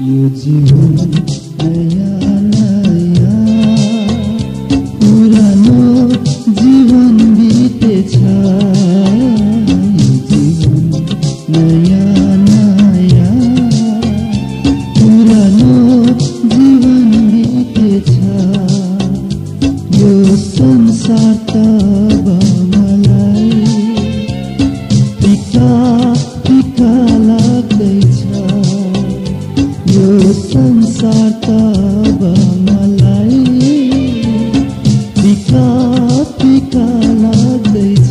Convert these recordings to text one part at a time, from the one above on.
यो जीवन नयाँ नयाँ पुरानो जीवन बितेछ। जीवन नयाँ नयाँ। पुरानो जीवन बितेछ। यो संसार त संसार त मलाई फिका फिका लाग्दैछ।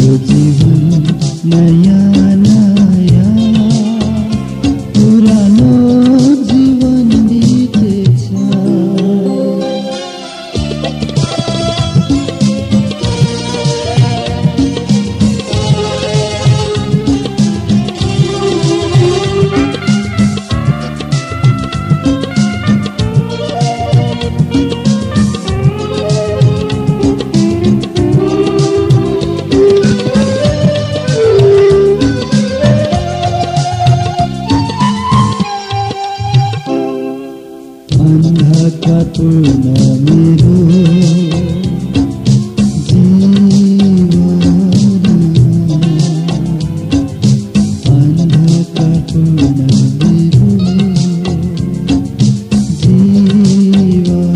यो जीवन नयाँ अन्धका पूर्ण मेरो जीवन अन्धका पूर्ण मेरो जीवन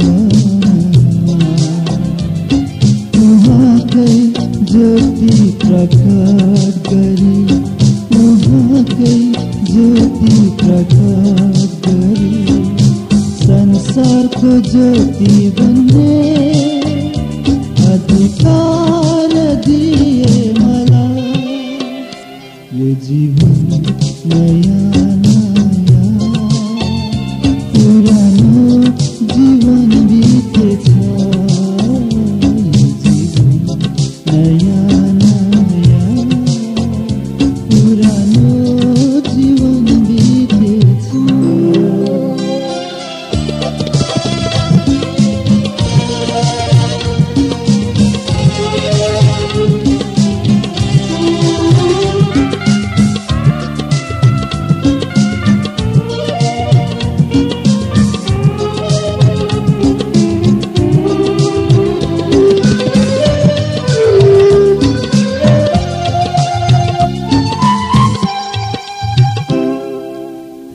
उहाँकै ज्योति प्रकट ಜ್ಯೋತಿ ಬಂದೇ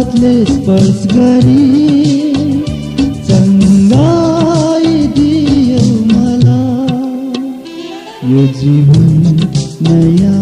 हातले स्पर्श गरी चङ्गाई दियो मलाई यो जीवन नयाँ